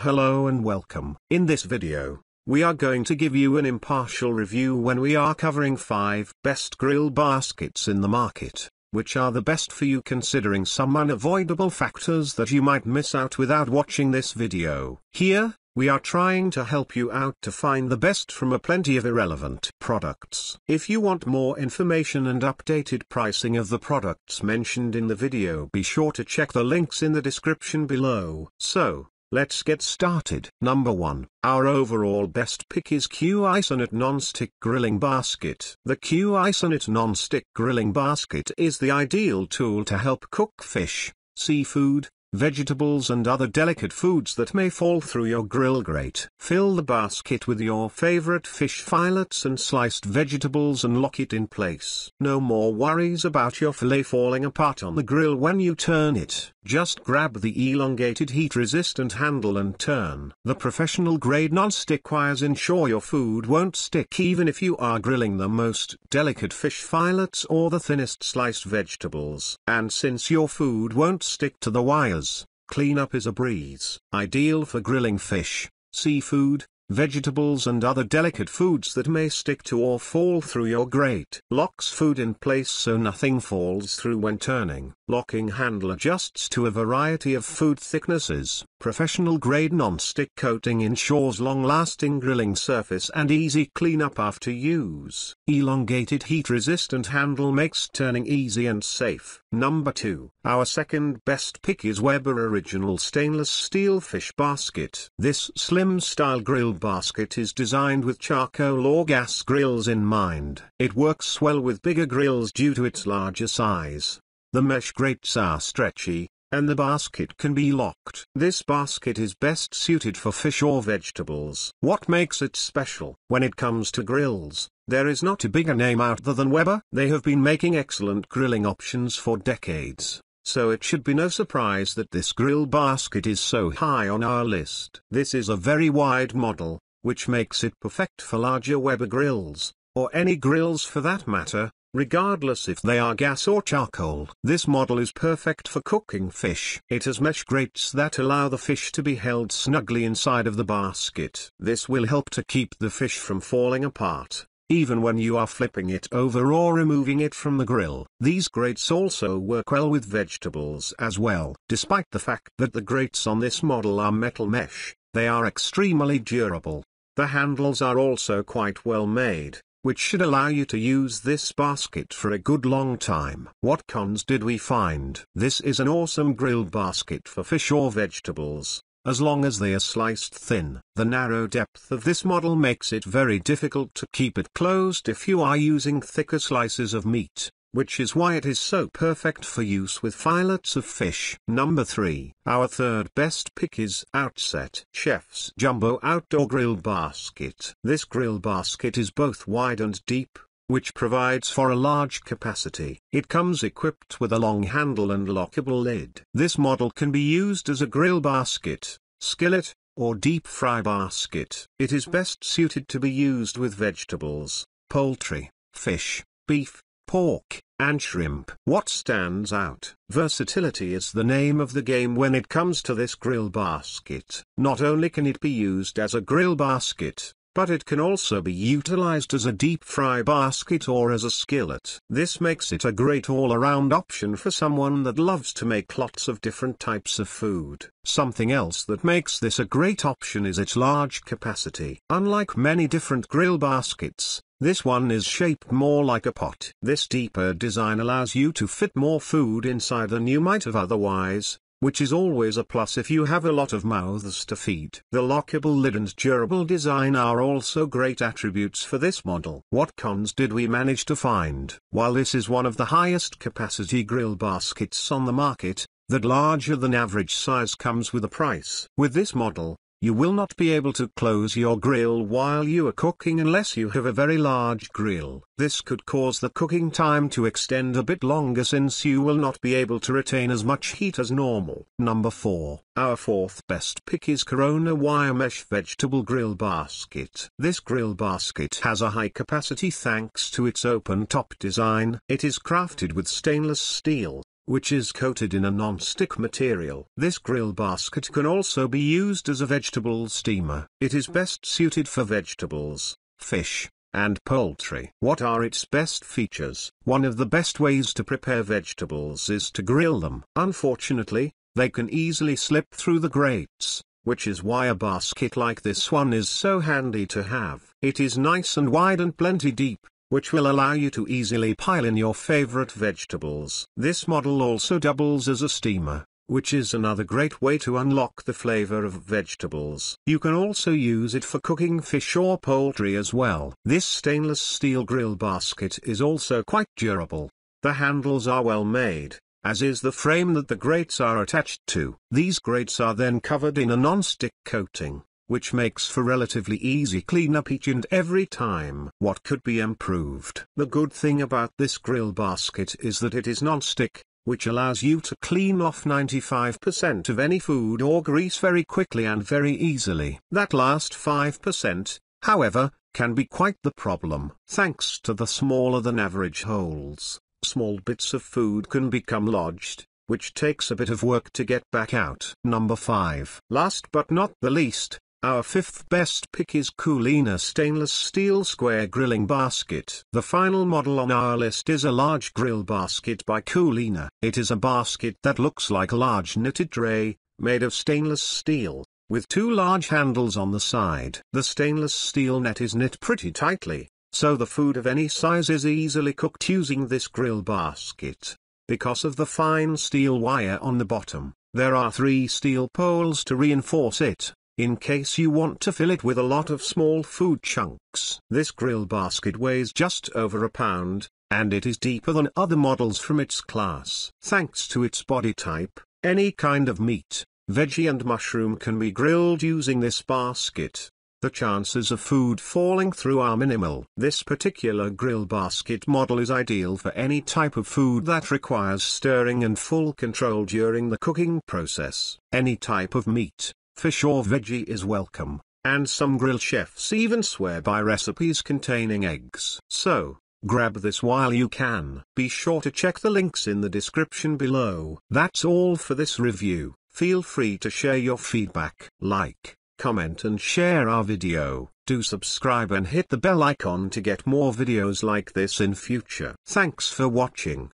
Hello and welcome. In this video, we are going to give you an impartial review when we are covering 5 best grill baskets in the market, which are the best for you considering some unavoidable factors that you might miss out without watching this video. Here, we are trying to help you out to find the best from a plenty of irrelevant products. If you want more information and updated pricing of the products mentioned in the video be sure to check the links in the description below. So, Let's get started. Number 1. Our overall best pick is Cuisinart Non-Stick Grilling Basket. The Cuisinart Non-Stick Grilling Basket is the ideal tool to help cook fish, seafood, vegetables and other delicate foods that may fall through your grill grate. Fill the basket with your favorite fish fillets and sliced vegetables and lock it in place. No more worries about your fillet falling apart on the grill when you turn it. Just grab the elongated heat-resistant handle and turn. The professional grade non-stick wires ensure your food won't stick even if you are grilling the most delicate fish fillets or the thinnest sliced vegetables. And since your food won't stick to the wires, cleanup is a breeze. Ideal for grilling fish, seafood, vegetables and other delicate foods that may stick to or fall through your grate. Locks food in place so nothing falls through when turning. Locking handle adjusts to a variety of food thicknesses. Professional grade non-stick coating ensures long-lasting grilling surface and easy cleanup after use. Elongated heat-resistant handle makes turning easy and safe. Number 2. Our second best pick is Weber Original Stainless Steel Fish Basket. This slim style grill basket is designed with charcoal or gas grills in mind. It works well with bigger grills due to its larger size. The mesh grates are stretchy, and the basket can be locked. This basket is best suited for fish or vegetables. What makes it special? When it comes to grills, there is not a bigger name out there than Weber. They have been making excellent grilling options for decades. So it should be no surprise that this grill basket is so high on our list. This is a very wide model, which makes it perfect for larger Weber grills, or any grills for that matter, regardless if they are gas or charcoal. This model is perfect for cooking fish. It has mesh grates that allow the fish to be held snugly inside of the basket. This will help to keep the fish from falling apart, even when you are flipping it over or removing it from the grill. These grates also work well with vegetables as well. Despite the fact that the grates on this model are metal mesh, they are extremely durable. The handles are also quite well made which should allow you to use this basket for a good long time. What cons did we find? This is an awesome grill basket for fish or vegetables, as long as they are sliced thin. The narrow depth of this model makes it very difficult to keep it closed if you are using thicker slices of meat which is why it is so perfect for use with fillets of fish. Number 3. Our third best pick is Outset Chef's Jumbo Outdoor Grill Basket. This grill basket is both wide and deep, which provides for a large capacity. It comes equipped with a long handle and lockable lid. This model can be used as a grill basket, skillet, or deep fry basket. It is best suited to be used with vegetables, poultry, fish, beef, pork, and shrimp. What stands out? Versatility is the name of the game when it comes to this grill basket. Not only can it be used as a grill basket, but it can also be utilized as a deep fry basket or as a skillet. This makes it a great all-around option for someone that loves to make lots of different types of food. Something else that makes this a great option is its large capacity. Unlike many different grill baskets, this one is shaped more like a pot. This deeper design allows you to fit more food inside than you might have otherwise, which is always a plus if you have a lot of mouths to feed. The lockable lid and durable design are also great attributes for this model. What cons did we manage to find? While this is one of the highest capacity grill baskets on the market, that larger than average size comes with a price. With this model, you will not be able to close your grill while you are cooking unless you have a very large grill. This could cause the cooking time to extend a bit longer since you will not be able to retain as much heat as normal. Number 4. Our fourth best pick is Corona Wire Mesh Vegetable Grill Basket. This grill basket has a high capacity thanks to its open top design. It is crafted with stainless steel, which is coated in a non-stick material. This grill basket can also be used as a vegetable steamer. It is best suited for vegetables, fish, and poultry. What are its best features? One of the best ways to prepare vegetables is to grill them. Unfortunately, they can easily slip through the grates, which is why a basket like this one is so handy to have. It is nice and wide and plenty deep, which will allow you to easily pile in your favorite vegetables. This model also doubles as a steamer, which is another great way to unlock the flavor of vegetables. You can also use it for cooking fish or poultry as well. This stainless steel grill basket is also quite durable. The handles are well made, as is the frame that the grates are attached to. These grates are then covered in a non-stick coating which makes for relatively easy cleanup each and every time. What could be improved? The good thing about this grill basket is that it is non-stick, which allows you to clean off 95% of any food or grease very quickly and very easily. That last 5%, however, can be quite the problem. Thanks to the smaller than average holes, small bits of food can become lodged, which takes a bit of work to get back out. Number 5. Last but not the least, our fifth best pick is Coolina Stainless Steel Square Grilling Basket. The final model on our list is a large grill basket by Coolina. It is a basket that looks like a large knitted tray, made of stainless steel, with two large handles on the side. The stainless steel net is knit pretty tightly, so the food of any size is easily cooked using this grill basket. Because of the fine steel wire on the bottom, there are three steel poles to reinforce it in case you want to fill it with a lot of small food chunks. This grill basket weighs just over a pound, and it is deeper than other models from its class. Thanks to its body type, any kind of meat, veggie and mushroom can be grilled using this basket. The chances of food falling through are minimal. This particular grill basket model is ideal for any type of food that requires stirring and full control during the cooking process. Any type of meat, fish or veggie is welcome, and some grill chefs even swear by recipes containing eggs. So, grab this while you can. Be sure to check the links in the description below. That's all for this review. Feel free to share your feedback. Like, comment and share our video. Do subscribe and hit the bell icon to get more videos like this in future. Thanks for watching.